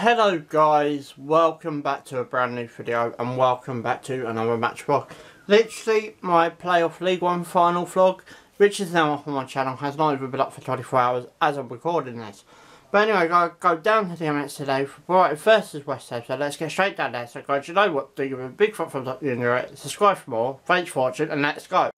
Hello guys, welcome back to a brand new video and welcome back to another match vlog. Literally my playoff League 1 final vlog, which is now up on my channel, has not even been up for 24 hours as I'm recording this. But anyway, I go down to the Emirates today for Brighton versus West Ham, so let's get straight down there. So guys, you know what, do give a big thumbs up in your subscribe for more, thanks for watching and let's go.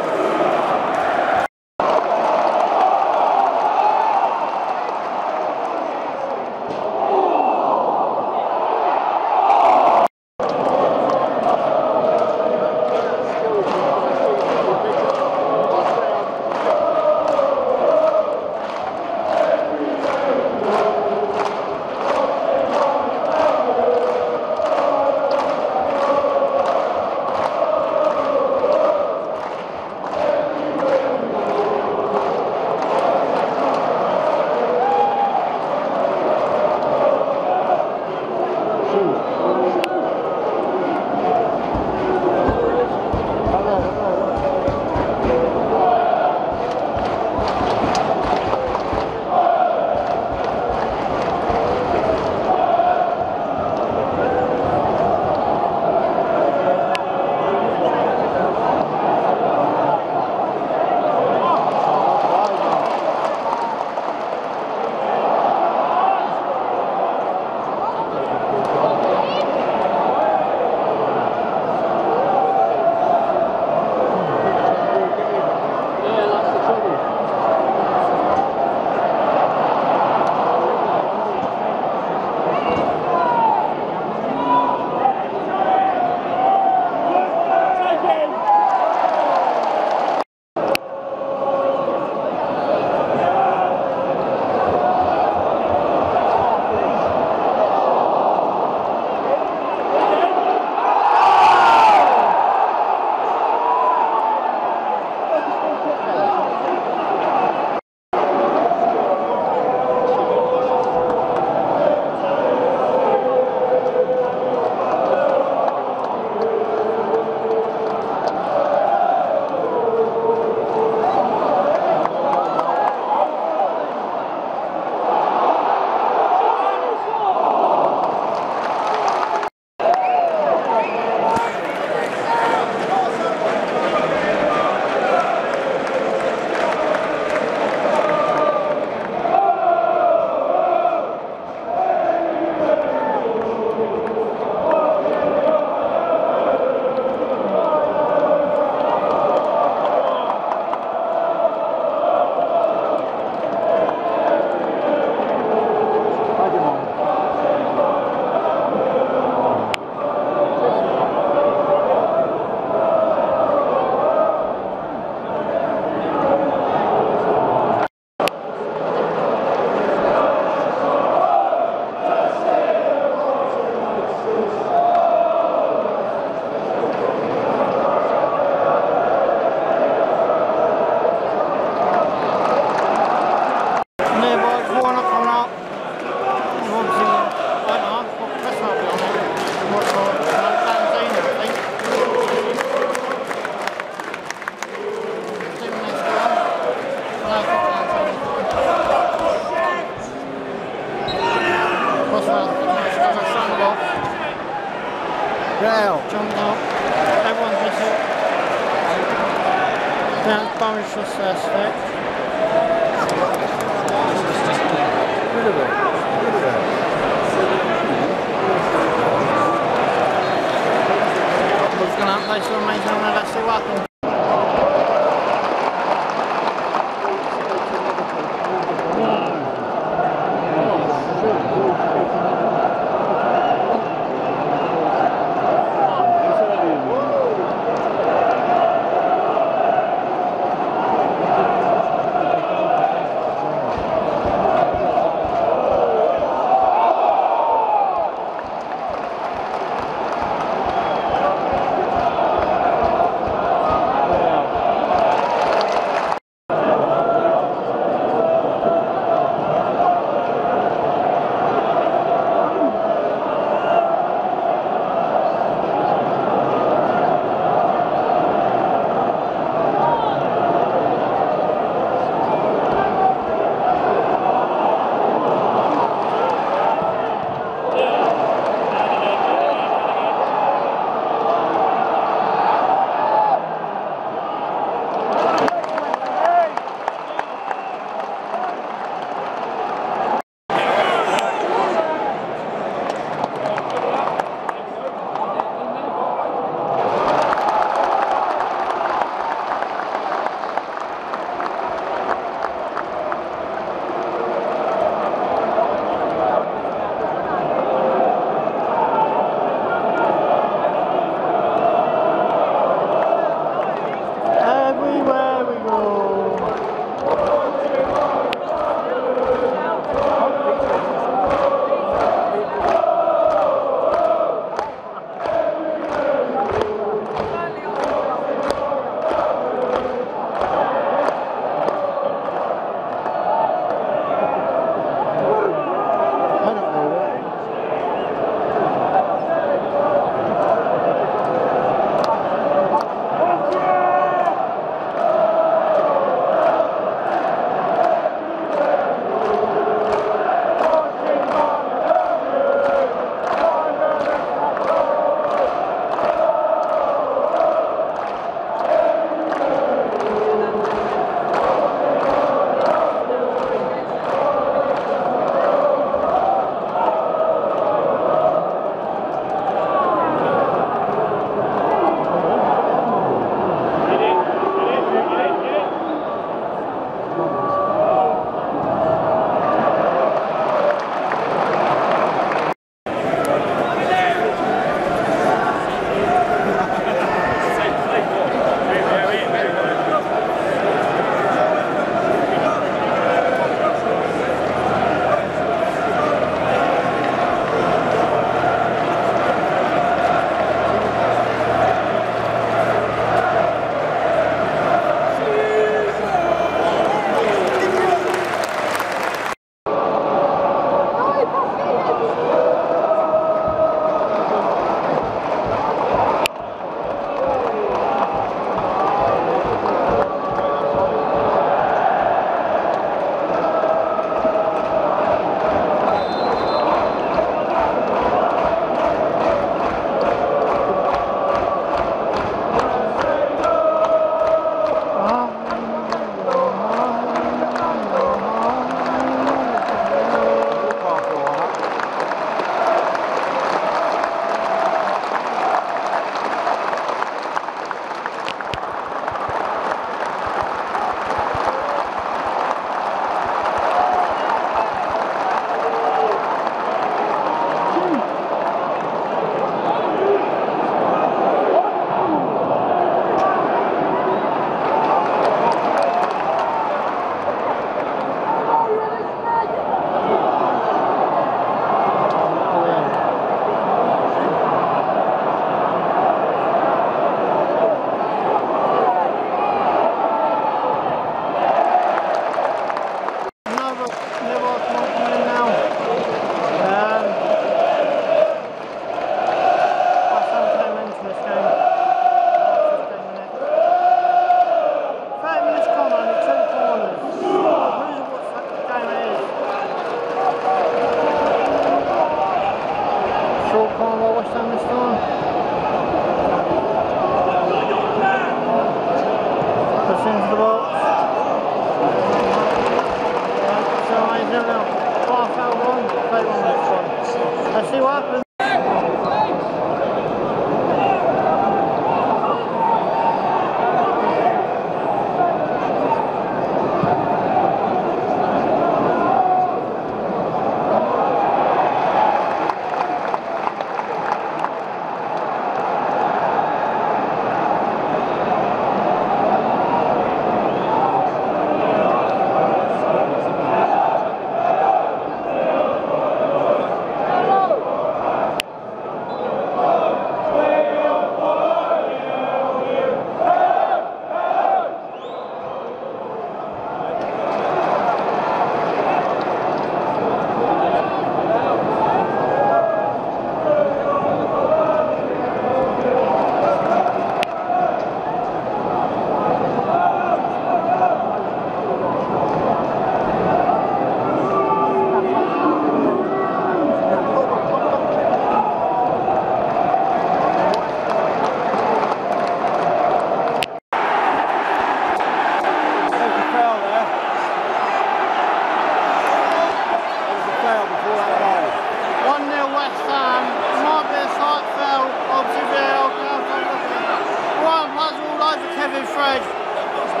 Kevin